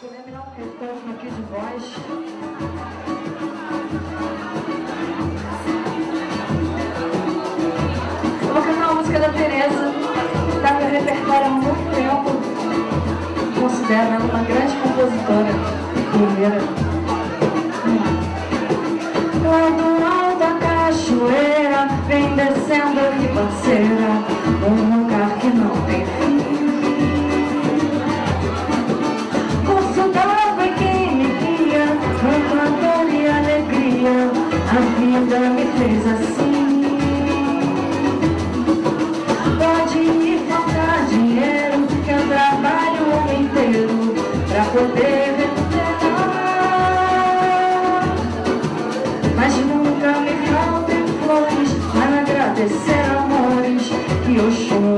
Dar um retorno aqui de voz. Eu vou cantar uma música da Tereza, que está no meu repertório há muito tempo. Considero ela uma grande compositora mineira. Lá do alto da cachoeira, vem descendo a vida me fez assim. Pode me faltar dinheiro, que eu trabalho o ano inteiro pra poder recuperar. Mas nunca me faltem flores para agradecer amores que o chão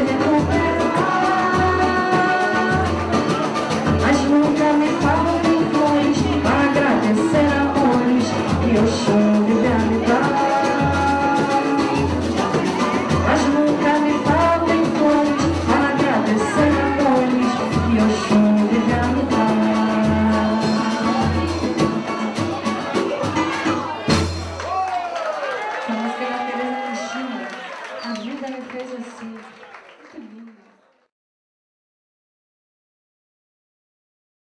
A música da a vida me fez assim.